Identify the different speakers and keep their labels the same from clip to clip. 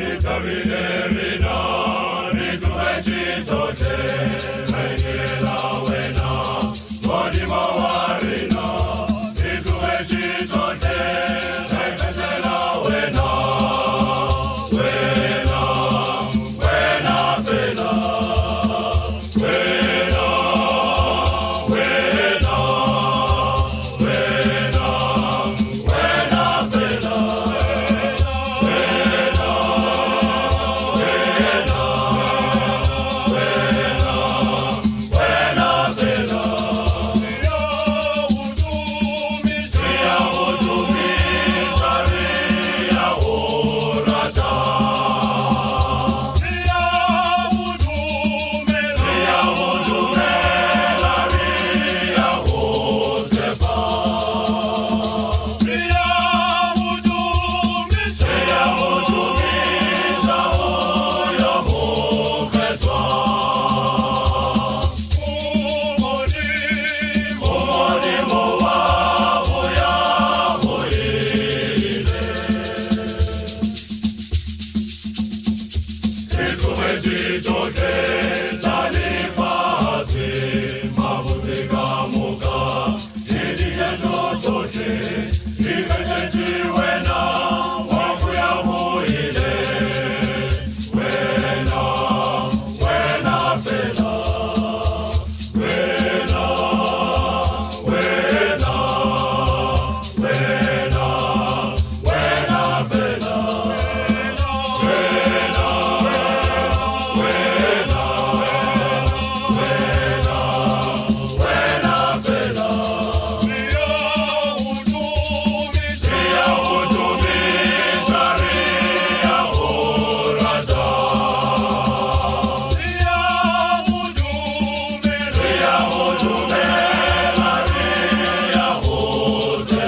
Speaker 1: nitabine mina nitupe chochote Yeah.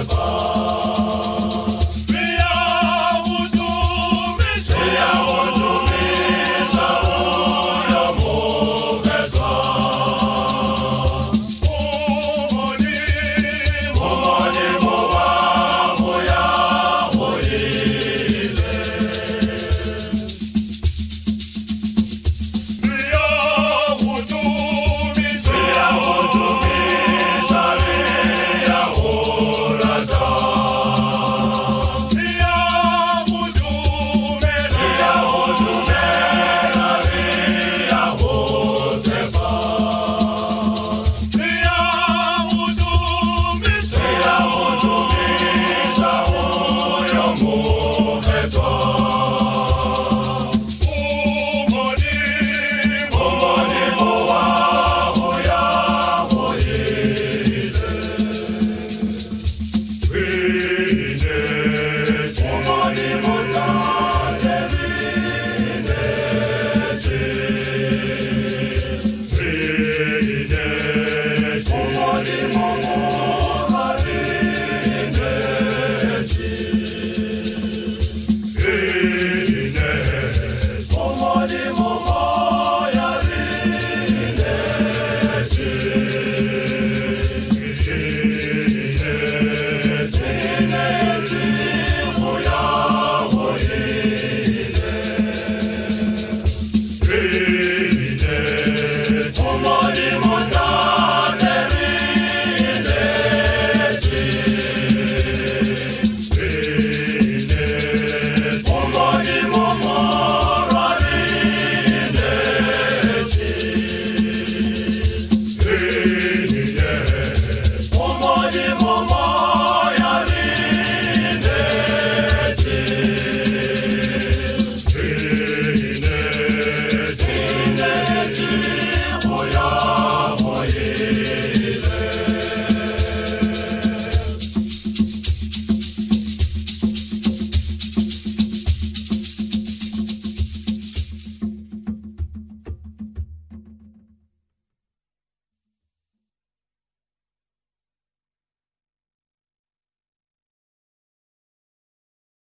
Speaker 1: ẹ̀kọ́.